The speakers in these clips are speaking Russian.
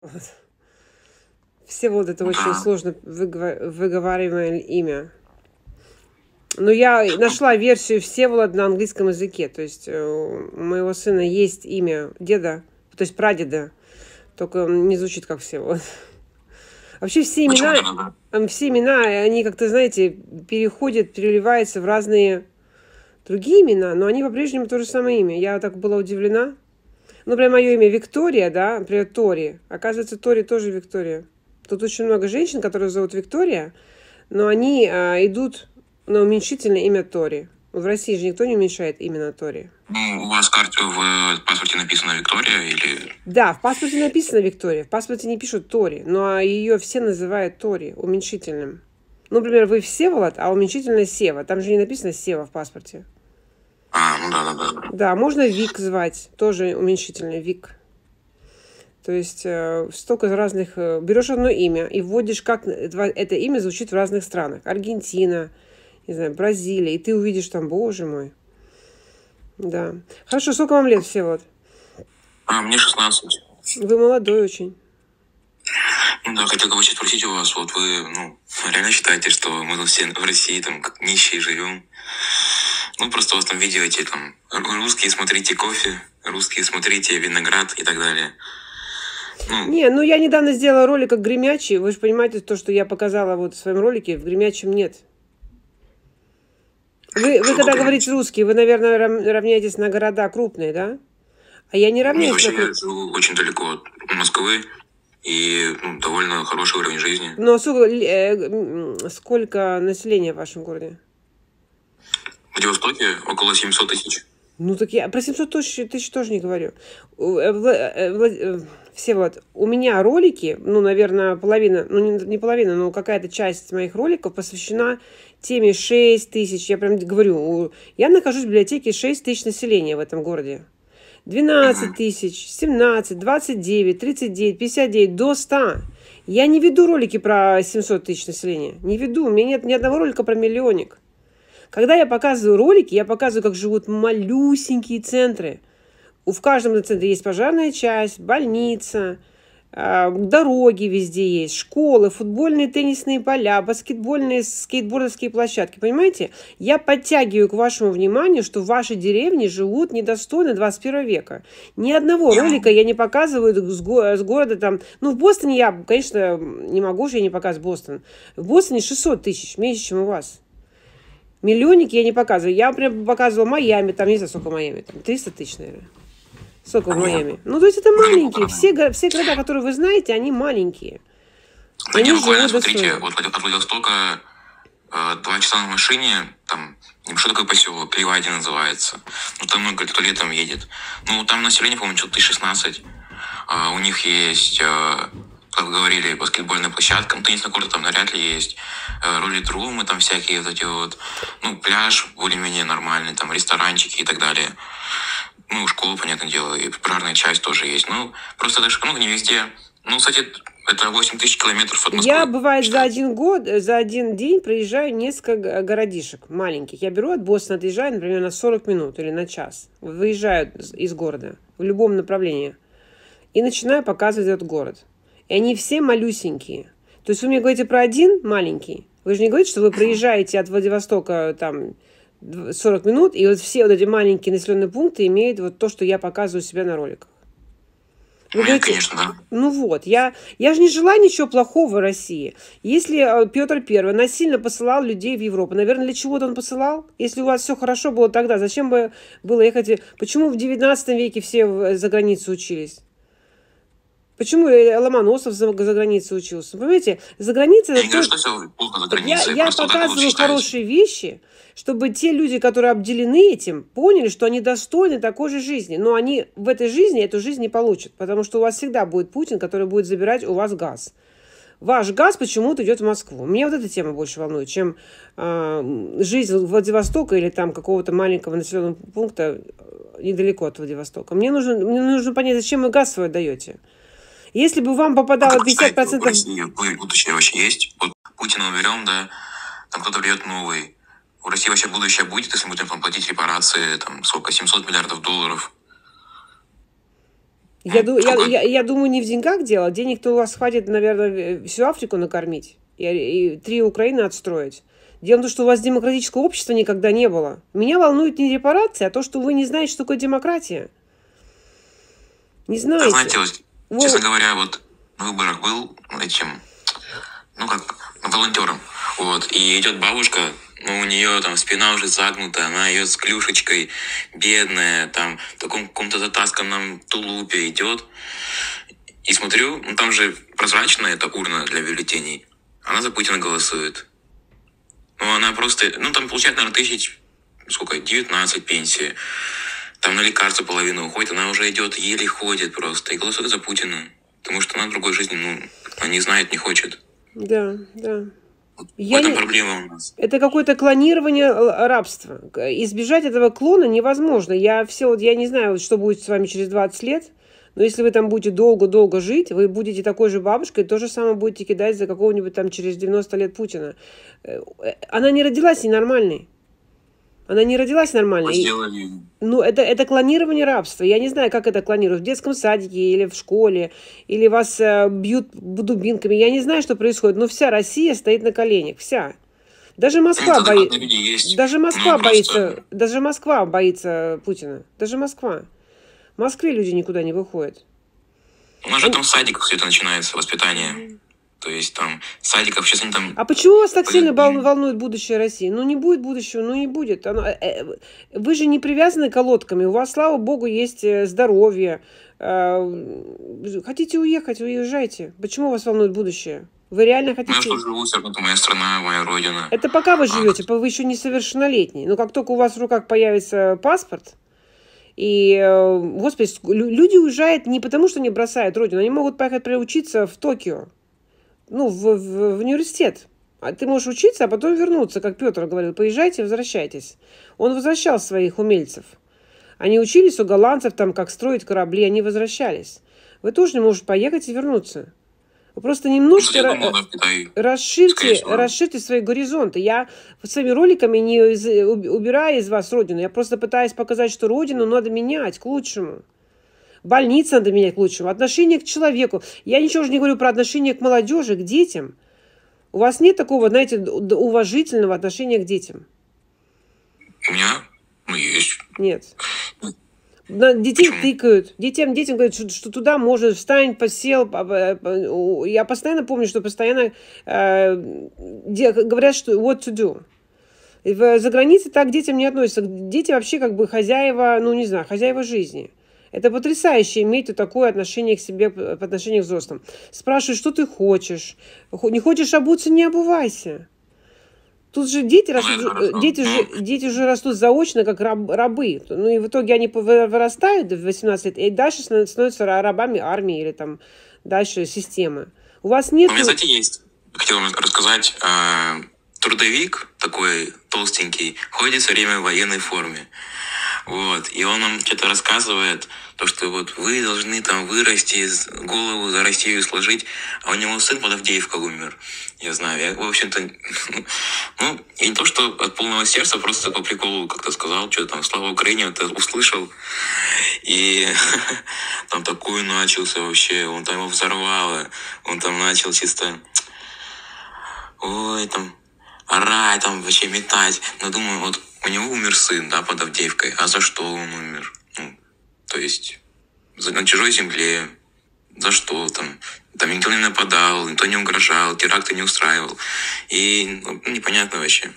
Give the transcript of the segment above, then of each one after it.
Вот. Всеволод это очень сложно выгова- выговариваемое имя. Но я нашла версию Всеволод на английском языке. То есть э, у моего сына есть имя деда, то есть прадеда, только он не звучит как Всеволод. Вообще все имена. Ам, все имена, они как-то, знаете, переходят, переливаются в разные другие имена, но они по-прежнему то же самое имя. Я так была удивлена. Ну, например, мое имя Виктория, да, например, Тори. Оказывается, Тори тоже Виктория. Тут очень много женщин, которые зовут Виктория, но они а, идут на уменьшительное имя Тори. В России же никто не уменьшает имя Тори. Ну, у вас карте в паспорте написано Виктория или... Да, в паспорте написано Виктория, в паспорте не пишут Тори, но ее все называют Тори уменьшительным. Ну, например, вы Всеволод, а уменьшительное Сева. Там же не написано Сева в паспорте. А, ну да, да, да. Да, можно Вик звать, тоже уменьшительное Вик. То есть э, столько разных... э, берешь одно имя и вводишь, как это имя звучит в разных странах. Аргентина, не знаю, Бразилия. И ты увидишь там, боже мой. Да. Хорошо, сколько вам лет, Всеволод? А, мне 16. Вы молодой очень. Ну да, хотел кого спросить у вас, вот вы, ну, реально считаете, что мы все в России там как нищие живем? Ну, просто у вас там видео эти там, русские смотрите кофе, русские смотрите виноград и так далее. Ну, Не, ну я недавно сделала ролик как гремячий. Вы же понимаете, то, что я показала вот в своем ролике, в гремячем нет. Вы, вы когда говорите русский, вы, наверное, рав- равняетесь на города крупные, да? А я не ну, равняюсь на вообще, я крупные. живу очень далеко от Москвы, и ну, довольно хороший уровень жизни. Но сколько, э, сколько населения в вашем городе? В Владивостоке около 700 тысяч. Ну так я про 700 тысяч, тысяч тоже не говорю. Э, э, э, Всеволод, у меня ролики, ну, наверное, половина, ну, не, не половина, но какая-то часть моих роликов посвящена теме 6 тысяч. Я прям говорю, я нахожусь в библиотеке 6 тысяч населения в этом городе. 12 тысяч, 17, 29, 39, 59, до 100. Я не веду ролики про 700 тысяч населения. Не веду. У меня нет ни одного ролика про миллионник. Когда я показываю ролики, я показываю, как живут малюсенькие центры. У в каждом центре есть пожарная часть, больница, а, дороги везде есть, школы, футбольные, теннисные поля, баскетбольные, скейтбордовские площадки. Понимаете? Я подтягиваю к вашему вниманию, что в вашей деревне живут недостойно 21 века. Ни одного ролика я не показываю с, го- с города там. Ну, в Бостоне я, конечно, не могу же я не показывать Бостон. В Бостоне 600 тысяч, меньше, чем у вас. Миллионники я не показываю. Я прям показывала Майами, там не знаю, сколько Майами, там 300 тысяч, наверное. Сколько в Майами? Ну, то есть это маленькие. Все, все города, которые вы знаете, они маленькие. Они буквально, смотрите, вот от Владивостока э, два часа на машине, там, что такое поселок, Ливади называется. Ну, там много кто летом едет. Ну, там население, по-моему, что-то 16. А, у них есть, э, как вы говорили, баскетбольная площадка, ну, теннисный корт там навряд ли есть. Э, рулит-румы там всякие вот эти вот. Ну, пляж более-менее нормальный, там, ресторанчики и так далее. Ну, школа, понятное дело, и пожарная часть тоже есть. Ну, просто даже, ну, не везде. Ну, кстати, это 8 тысяч километров от Москвы. Я, бывает, за один год, э, за один день проезжаю несколько г- городишек маленьких. Я беру от Бостона, отъезжаю, например, на 40 минут или на час. Выезжаю из города в любом направлении. И начинаю показывать этот город. И они все малюсенькие. То есть вы мне говорите про один маленький. Вы же не говорите, что вы проезжаете от Владивостока там дв- 40 минут, и вот все вот эти маленькие населенные пункты имеют вот то, что я показываю себя на роликах. Вы говорите, конечно, ну вот, я, я же не желаю ничего плохого России. Если э, Петр Первый насильно посылал людей в Европу, наверное, для чего-то он посылал? Если у вас все хорошо было тогда, зачем бы было ехать? Почему в 19 веке все в- за границу учились? Почему э, Ломоносов за, за границей учился? Понимаете, за границей... Я это говорю, плохо за я, границей. я вот показываю хорошие вещи, чтобы те люди, которые обделены этим, поняли, что они достойны такой же жизни. Но они в этой жизни эту жизнь не получат, потому что у вас всегда будет Путин, который будет забирать у вас газ. Ваш газ почему-то идет в Москву. Меня вот эта тема больше волнует, чем а, жизнь Владивостока или там какого-то маленького населенного пункта э, недалеко от Владивостока. Мне нужно, мне нужно понять, зачем вы газ свой отдаете. Если бы вам попадало Как вы считаете, 50%... в России бу- будущее вообще есть? Вот Путина уберем, да, там кто-то придет новый. У России вообще будущее будет, если мы будем там платить репарации, там, сколько, 700 миллиардов долларов? Я, Ну, я, я, я думаю, не в деньгах дело. Денег-то у вас хватит, наверное, всю Африку накормить и, и три Украины отстроить. Дело в том, что у вас демократического общества никогда не было. Меня волнует не репарация, а то, что вы не знаете, что такое демократия. Не А знаете. знаете, вот, Во- честно говоря, вот на выборах был этим, ну как, волонтером. Вот, и идет бабушка, ну, у нее там спина уже загнута, она идет с клюшечкой, бедная, там, в таком каком-то затасканном тулупе идет. И смотрю, ну, там же прозрачная эта урна для бюллетеней. Она за Путина голосует. Ну, она просто, ну, там получает, наверное, тысяч, сколько, 19 пенсии. Там на лекарства половину уходит, она уже идет, еле ходит просто. И голосует за Путина. Потому что она другой жизни, ну, она не знает, не хочет. Да, да. В Я этом не- проблема у нас. Это какое-то клонирование л- рабства. Избежать этого клона невозможно. Я все вот я не знаю, вот что будет с вами через 20 лет, но если вы там будете долго-долго жить, вы будете такой же бабушкой, то же самое будете кидать за какого-нибудь там через 90 лет Путина. Э, э, Она не родилась ненормальной. Она не родилась нормальной. И- Сделали. ну, это, это клонирование рабства. Я не знаю, как это клонируют. В детском садике или в школе. Или вас э, бьют дубинками. Я не знаю, что происходит. Но вся Россия стоит на коленях. Вся. Даже Москва есть. Даже Москва боится. Даже Москва боится Путина. Даже Москва. В Москве люди никуда не выходят. У нас же там в садиках все это начинается, воспитание. То есть там садиков, сейчас они там... А почему вас так сильно волнует будущее России? Ну, не будет будущего, ну, не будет. Оно, э, э, вы же не привязаны колодками. У вас, слава богу, есть э, здоровье. Э, Хотите уехать, уезжайте. Почему вас волнует будущее? Вы реально Ну, я хотите... что живу, все равно это моя страна, моя родина. Это пока вы живете, вы еще несовершеннолетний. Но как только у вас в руках появится паспорт, и, господи, люди уезжают не потому, что они бросают родину, они могут поехать приучиться в Токио, ну, в, в- в университет. А ты можешь учиться, а потом вернуться, как Петр говорил, поезжайте, возвращайтесь. Он возвращал своих умельцев. Они учились у голландцев, там, как строить корабли, они возвращались. Вы тоже не можете поехать и вернуться. Вы просто немножко... думал, Расширьте, расширьте свои горизонты. Я своими роликами не из- уб- убираю из вас родину. Я просто пытаюсь показать, что родину надо менять к лучшему. Больницы надо менять к лучшему. Отношение к человеку. Я ничего же не говорю про отношение к молодежи, к детям. У вас нет такого, знаете, уважительного отношения к детям? У меня, ну, есть. Нет. На детей Почему? тыкают. Детям, детям говорят, что, что туда можно встань, посел. Я постоянно помню, что постоянно э, говорят, что what to do. В- за границей так к детям не относятся. Дети вообще как бы хозяева, ну не знаю, хозяева жизни. Это потрясающе иметь вот такое отношение к себе по отношению к взрослым. Спрашивают, что ты хочешь. Хо- Не хочешь обуться, не обувайся. Тут же дети растут, хорошо. дети же, дети же растут заочно, как раб- рабы. Ну и в итоге они вырастают в 18 лет, и дальше станов- становятся ра- рабами армии или там дальше системы. У вас нет... У меня, знаете, есть. Хотел вам рассказать. а, Трудовик такой толстенький ходит все время в военной форме. Вот. И он нам что-то рассказывает, то, что вот вы должны там вырасти, голову за Россию сложить, а у него сын под Авдеевка умер. Я знаю, я, в общем-то, ну, и не то, что от полного сердца, просто по приколу как-то сказал, что там, слава Украине, это услышал, и там такой начался вообще, он там его взорвало, он там начал чисто, ой, там, орать, там, вообще метать. Но думаю, вот у него умер сын, да, под Авдеевкой, а за что он умер? Ну, то есть, на чужой земле, за что там? Там никто не нападал, никто не угрожал, теракты не устраивал. И ну, непонятно вообще.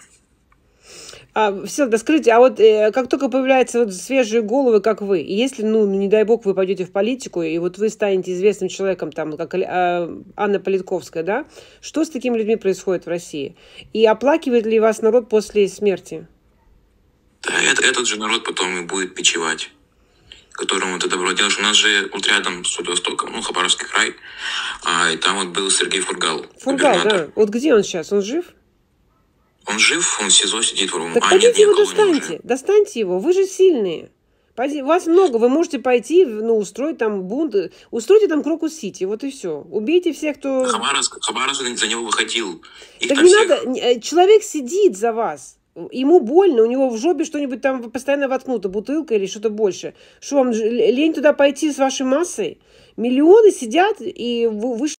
А, все, да скажите, а вот э, как только появляются вот свежие головы, как вы, и если, ну, не дай бог, вы пойдете в политику, и вот вы станете известным человеком, там, как а, Анна Политковская, да, что с такими людьми происходит в России? И оплакивает ли вас народ после смерти? Да, это- этот же народ потом и будет бичевать, которому ты добро делаешь. У нас же вот рядом с Владивостоком, ну, Хабаровский край, а, и там вот был Сергей Фургал, Фургал, да. Вот где он сейчас? Он жив? Он жив, он в СИЗО сидит, по-моему. Так а, нет, пойдите его никого не достаньте, достаньте его, вы же сильные. Пойди- Вас много, вы можете пойти, ну, устроить там бунт, устройте там Крокус-Сити, вот и все. Убейте всех, кто... Хабаровск, Хабаровск за него выходил. Их Так не всех- надо, э, человек сидит за вас. Ему больно, у него в жопе что-нибудь там постоянно воткнуто, бутылка или что-то больше. Что вам лень туда пойти с вашей массой? Миллионы сидят, и вы, вы